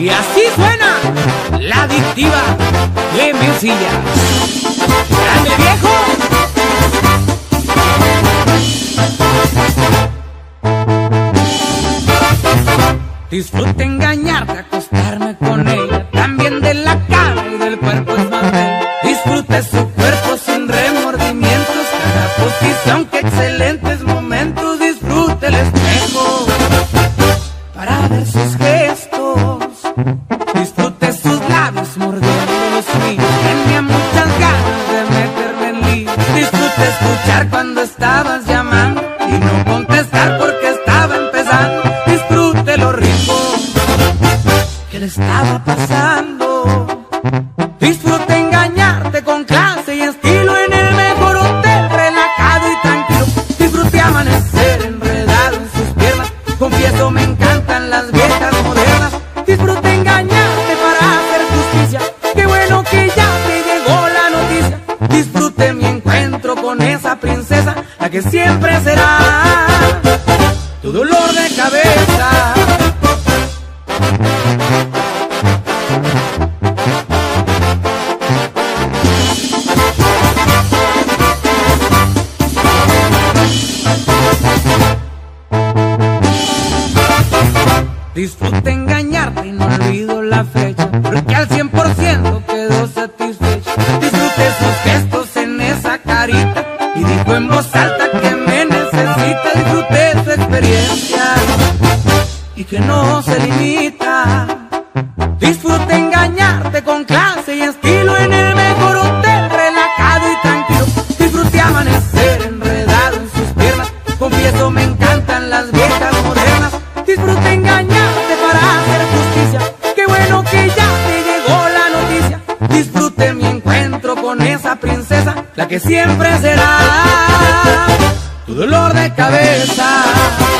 Y así suena la adictiva de Mesilla. ¡Grande viejo! Disfruta engañarte, acostarme con ella. También de la cara y del cuerpo es más. Disfrute su cuerpo sin remordimientos. Cada posición, que excelentes momentos. Disfrute el espejo para ver sus gestos. Disfrute sus labios mordiendo los míos. Tenía muchas ganas de meterme en lío. Disfrute escuchar cuando estabas llamando y no contestar porque estaba empezando. Disfrute lo rico que le estaba pasando. Disfrute mi encuentro con esa princesa, la que siempre será tu dolor de cabeza. Disfrute engañarte y no olvido la fecha, porque al 100% y dijo en voz alta que me necesita. Disfrute su experiencia y que no se limita. Disfrute engañarte con clase esa princesa, la que siempre será tu dolor de cabeza.